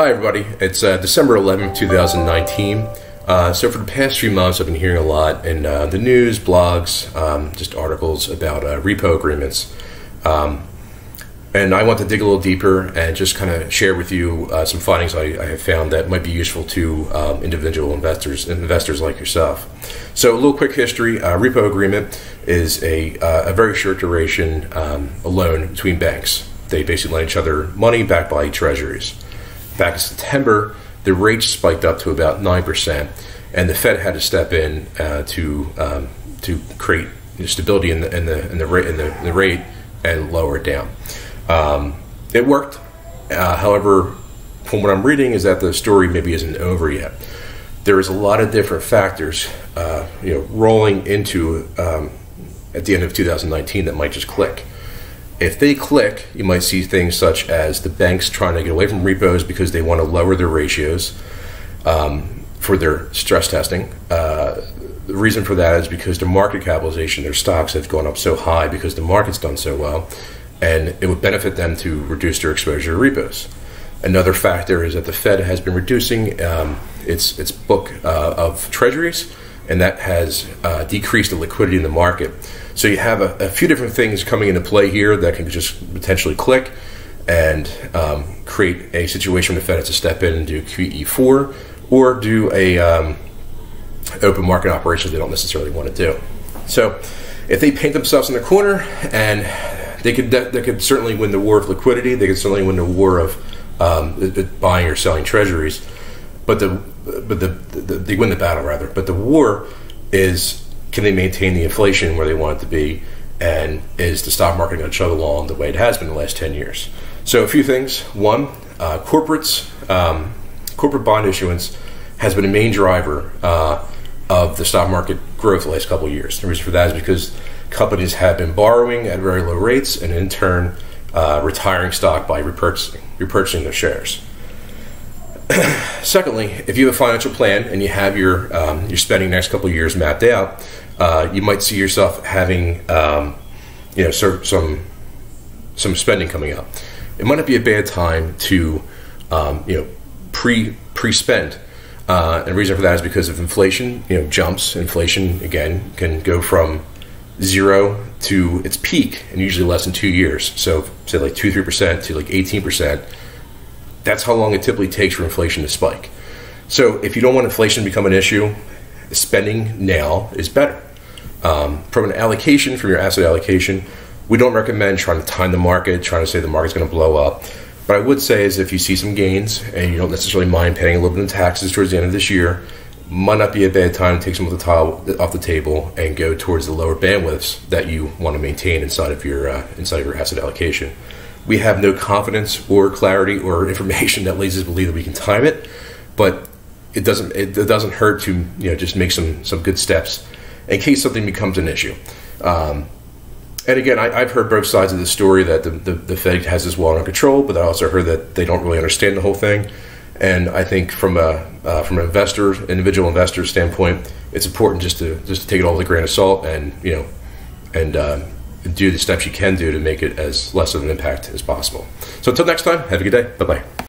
Hi, everybody. It's uh, December 11th, 2019. Uh, so, for the past few months, I've been hearing a lot in uh, the news, blogs, um, just articles about uh, repo agreements. Um, and I want to dig a little deeper and just kind of share with you uh, some findings I, I, have found that might be useful to um, individual investors investors like yourself. So, a little quick history: uh, repo agreement is a, a very short duration um, loan between banks. They basically lend each other money backed by treasuries back in September, the rates spiked up to about 9%, and the Fed had to step in uh, to, um, to create stability in the, in the, in the, rate, in the, the rate and lower it down. Um, it worked. Uh, however, from what I'm reading, is that the story maybe isn't over yet. There is a lot of different factors, uh, you know, rolling into um, at the end of 2019 that might just click. If they click, you might see things such as the banks trying to get away from repos because they want to lower their ratios um, for their stress testing. Uh, the reason for that is because the market capitalization, their stocks have gone up so high because the market's done so well, and it would benefit them to reduce their exposure to repos. Another factor is that the Fed has been reducing um, its its book uh, of treasuries, and that has uh, decreased the liquidity in the market. So you have a, a, few different things coming into play here that can just potentially click and um, create a situation where the Fed has to step in and do QE4 or do a um, open market operations they don't necessarily want to do. So if they paint themselves in the corner and they could they could certainly win the war of liquidity. They could certainly win the war of um, buying or selling treasuries. But the but the, the, they win the battle rather. But the war is can they maintain the inflation where they want it to be? And is the stock market going to chug along the way it has been the last 10 years? So, a few things. One, uh, corporates, um, corporate bond issuance has been a main driver uh, of the stock market growth the last couple of years. The reason for that is because companies have been borrowing at very low rates and, in turn, uh, retiring stock by repurchasing, repurchasing their shares. Secondly, if you have a financial plan and you have your um, your spending next couple of years mapped out, uh, you might see yourself having um, you know some some spending coming up. It might not be a bad time to um, you know pre pre spend. Uh, and the reason for that is because if inflation you know jumps, inflation again can go from zero to its peak in usually less than two years. So say like two three percent to like eighteen percent that's how long it typically takes for inflation to spike. So if you don't want inflation to become an issue, spending now is better. Um, from an allocation, from your asset allocation, we don't recommend trying to time the market, trying to say the market's going to blow up. But I would say is if you see some gains and you don't necessarily mind paying a little bit of taxes towards the end of this year, might not be a bad time to take some of the tile off the table and go towards the lower bandwidths that you want to maintain inside of your uh, inside of your asset allocation we have no confidence or clarity or information that leads us to believe that we can time it. But it doesn't it, doesn't hurt to you know just make some some good steps in case something becomes an issue. Um, and again, I, have heard both sides of the story that the, the, the, Fed has this well under control, but I also heard that they don't really understand the whole thing. And I think from a uh, from an investor, individual investor standpoint, it's important just to just to take it all with a grain of salt and you know and uh, do the steps you can do to make it as less of an impact as possible. So until next time, have a good day. Bye bye.